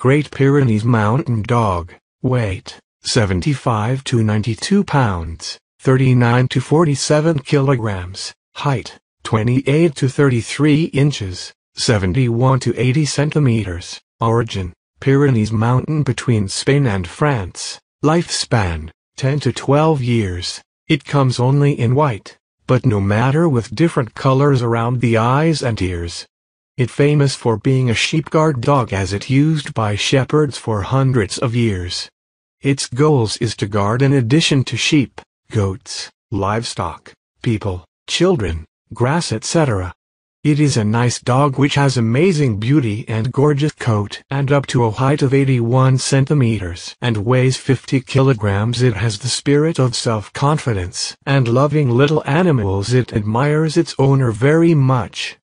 Great Pyrenees Mountain Dog, weight, 75 to 92 pounds, 39 to 47 kilograms, height, 28 to 33 inches, 71 to 80 centimeters, origin, Pyrenees Mountain between Spain and France, lifespan, 10 to 12 years, it comes only in white, but no matter with different colors around the eyes and ears. It famous for being a sheepguard dog as it used by shepherds for hundreds of years. Its goals is to guard in addition to sheep, goats, livestock, people, children, grass etc. It is a nice dog which has amazing beauty and gorgeous coat and up to a height of 81 centimeters and weighs 50 kilograms. It has the spirit of self-confidence and loving little animals. It admires its owner very much.